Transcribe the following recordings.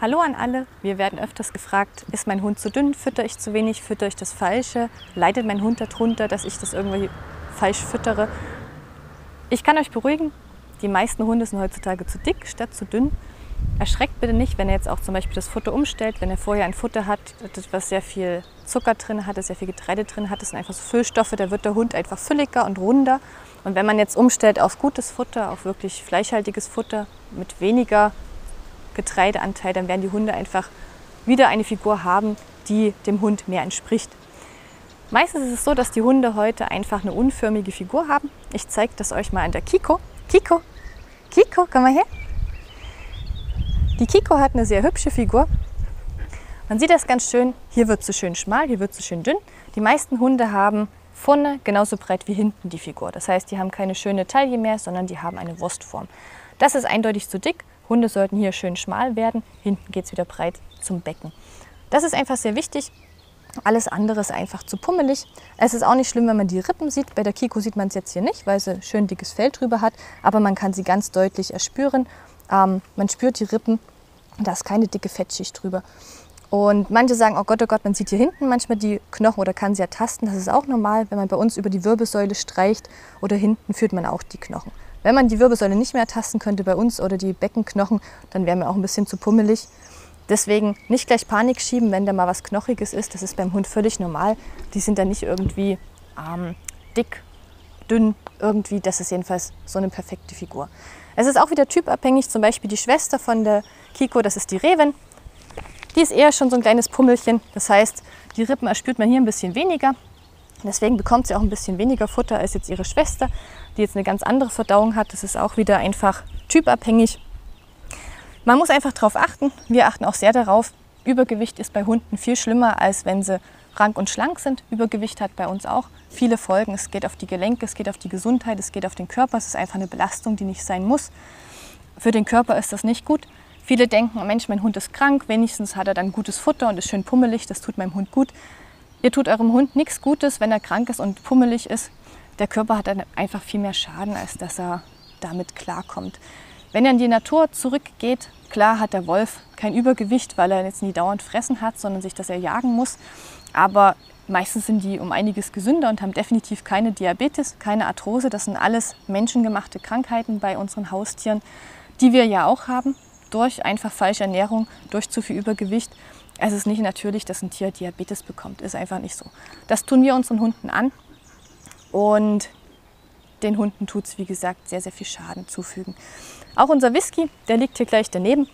Hallo an alle. Wir werden öfters gefragt, ist mein Hund zu dünn, fütter ich zu wenig, fütter ich das Falsche, leidet mein Hund darunter, dass ich das irgendwie falsch füttere. Ich kann euch beruhigen, die meisten Hunde sind heutzutage zu dick statt zu dünn. Erschreckt bitte nicht, wenn er jetzt auch zum Beispiel das Futter umstellt, wenn er vorher ein Futter hat, was sehr viel Zucker drin hat, sehr viel Getreide drin hat, das sind einfach so Füllstoffe, da wird der Hund einfach fülliger und runder. Und wenn man jetzt umstellt auf gutes Futter, auf wirklich fleischhaltiges Futter mit weniger Getreideanteil, dann werden die Hunde einfach wieder eine Figur haben, die dem Hund mehr entspricht. Meistens ist es so, dass die Hunde heute einfach eine unförmige Figur haben. Ich zeige das euch mal an der Kiko. Kiko, Kiko, komm mal her. Die Kiko hat eine sehr hübsche Figur. Man sieht das ganz schön. Hier wird sie schön schmal, hier wird sie schön dünn. Die meisten Hunde haben vorne genauso breit wie hinten die Figur. Das heißt, die haben keine schöne Taille mehr, sondern die haben eine Wurstform. Das ist eindeutig zu dick. Hunde sollten hier schön schmal werden. Hinten geht es wieder breit zum Becken. Das ist einfach sehr wichtig. Alles andere ist einfach zu pummelig. Es ist auch nicht schlimm, wenn man die Rippen sieht. Bei der Kiko sieht man es jetzt hier nicht, weil sie schön dickes Fell drüber hat. Aber man kann sie ganz deutlich erspüren. Ähm, man spürt die Rippen, da ist keine dicke Fettschicht drüber. Und manche sagen, oh Gott, oh Gott, man sieht hier hinten manchmal die Knochen oder kann sie ertasten. Das ist auch normal. Wenn man bei uns über die Wirbelsäule streicht oder hinten führt man auch die Knochen. Wenn man die Wirbelsäule nicht mehr ertasten könnte bei uns oder die Beckenknochen, dann wäre man auch ein bisschen zu pummelig. Deswegen nicht gleich Panik schieben, wenn da mal was Knochiges ist. Das ist beim Hund völlig normal. Die sind dann nicht irgendwie ähm, dick, dünn, irgendwie. Das ist jedenfalls so eine perfekte Figur. Es ist auch wieder typabhängig, zum Beispiel die Schwester von der Kiko, das ist die Reven. Die ist eher schon so ein kleines Pummelchen. Das heißt, die Rippen erspürt man hier ein bisschen weniger. Deswegen bekommt sie auch ein bisschen weniger Futter als jetzt ihre Schwester, die jetzt eine ganz andere Verdauung hat. Das ist auch wieder einfach typabhängig. Man muss einfach darauf achten. Wir achten auch sehr darauf. Übergewicht ist bei Hunden viel schlimmer, als wenn sie rank und schlank sind. Übergewicht hat bei uns auch viele Folgen. Es geht auf die Gelenke, es geht auf die Gesundheit, es geht auf den Körper. Es ist einfach eine Belastung, die nicht sein muss. Für den Körper ist das nicht gut. Viele denken, Mensch, mein Hund ist krank, wenigstens hat er dann gutes Futter und ist schön pummelig, das tut meinem Hund gut. Ihr tut eurem Hund nichts Gutes, wenn er krank ist und pummelig ist. Der Körper hat dann einfach viel mehr Schaden, als dass er damit klarkommt. Wenn er in die Natur zurückgeht, klar hat der Wolf kein Übergewicht, weil er jetzt nie dauernd fressen hat, sondern sich das erjagen muss. Aber Meistens sind die um einiges gesünder und haben definitiv keine Diabetes, keine Arthrose. Das sind alles menschengemachte Krankheiten bei unseren Haustieren, die wir ja auch haben, durch einfach falsche Ernährung, durch zu viel Übergewicht. Es ist nicht natürlich, dass ein Tier Diabetes bekommt, ist einfach nicht so. Das tun wir unseren Hunden an und den Hunden tut es, wie gesagt, sehr, sehr viel Schaden zufügen. Auch unser Whisky, der liegt hier gleich daneben.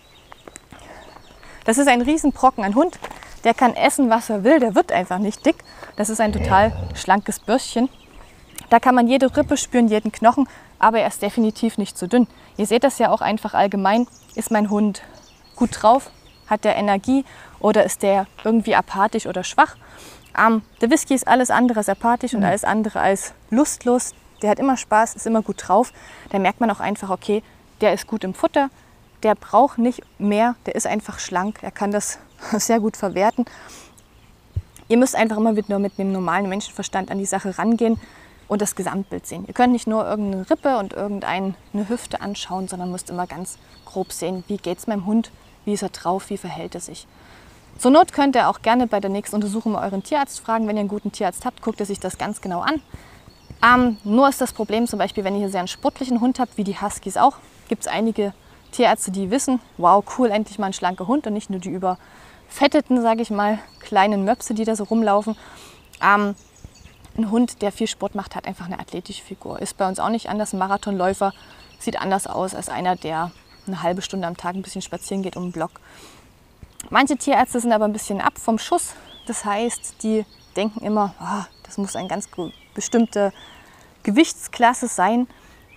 Das ist ein Riesenbrocken an Hund. Der kann essen, was er will, der wird einfach nicht dick. Das ist ein total schlankes Bürstchen. Da kann man jede Rippe spüren, jeden Knochen, aber er ist definitiv nicht zu dünn. Ihr seht das ja auch einfach allgemein. Ist mein Hund gut drauf? Hat der Energie oder ist der irgendwie apathisch oder schwach? Ähm, der Whisky ist alles andere als apathisch und mhm. alles andere als lustlos. Der hat immer Spaß, ist immer gut drauf. Da merkt man auch einfach, okay, der ist gut im Futter, der braucht nicht mehr, der ist einfach schlank, er kann das sehr gut verwerten. Ihr müsst einfach immer mit, nur mit einem normalen Menschenverstand an die Sache rangehen und das Gesamtbild sehen. Ihr könnt nicht nur irgendeine Rippe und irgendeine Hüfte anschauen, sondern müsst immer ganz grob sehen, wie geht es meinem Hund, wie ist er drauf, wie verhält er sich. Zur Not könnt ihr auch gerne bei der nächsten Untersuchung euren Tierarzt fragen. Wenn ihr einen guten Tierarzt habt, guckt er sich das ganz genau an. Ähm, nur ist das Problem zum Beispiel, wenn ihr hier sehr einen sportlichen Hund habt, wie die Huskies auch, gibt es einige Tierärzte, die wissen, wow, cool, endlich mal ein schlanker Hund und nicht nur die über fetteten, sage ich mal, kleinen Möpse, die da so rumlaufen. Ähm, ein Hund, der viel Sport macht, hat einfach eine athletische Figur. Ist bei uns auch nicht anders. Ein Marathonläufer sieht anders aus als einer, der eine halbe Stunde am Tag ein bisschen spazieren geht um den Block. Manche Tierärzte sind aber ein bisschen ab vom Schuss. Das heißt, die denken immer, oh, das muss eine ganz bestimmte Gewichtsklasse sein.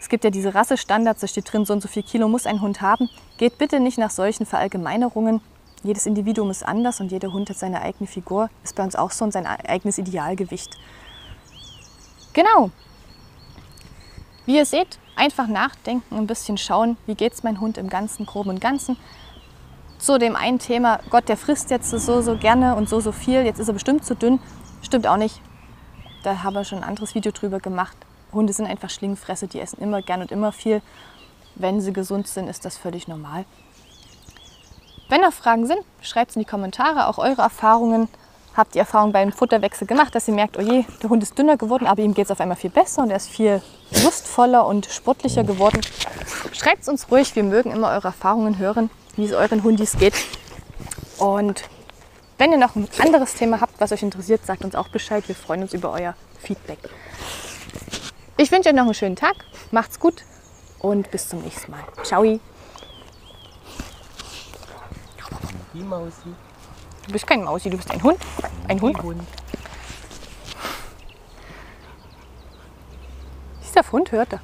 Es gibt ja diese Rassestandards, da steht drin, so und so viel Kilo muss ein Hund haben. Geht bitte nicht nach solchen Verallgemeinerungen. Jedes Individuum ist anders und jeder Hund hat seine eigene Figur. Ist bei uns auch so und sein eigenes Idealgewicht. Genau. Wie ihr seht, einfach nachdenken, ein bisschen schauen, wie geht es meinem Hund im Ganzen, groben und Ganzen. Zu dem einen Thema, Gott, der frisst jetzt so, so gerne und so, so viel, jetzt ist er bestimmt zu dünn. Stimmt auch nicht. Da haben wir schon ein anderes Video drüber gemacht. Hunde sind einfach Schlingfresse, die essen immer gern und immer viel. Wenn sie gesund sind, ist das völlig normal. Wenn noch Fragen sind, schreibt es in die Kommentare, auch eure Erfahrungen. Habt ihr Erfahrung beim Futterwechsel gemacht, dass ihr merkt, oh je, der Hund ist dünner geworden, aber ihm geht es auf einmal viel besser und er ist viel lustvoller und sportlicher geworden. Schreibt es uns ruhig, wir mögen immer eure Erfahrungen hören, wie es euren Hundis geht. Und wenn ihr noch ein anderes Thema habt, was euch interessiert, sagt uns auch Bescheid. Wir freuen uns über euer Feedback. Ich wünsche euch noch einen schönen Tag, macht's gut und bis zum nächsten Mal. Ciao. Die Mausi. Du bist kein Mausi, du bist ein Hund. Ein Hund. Hund. Dieser Hund hört er.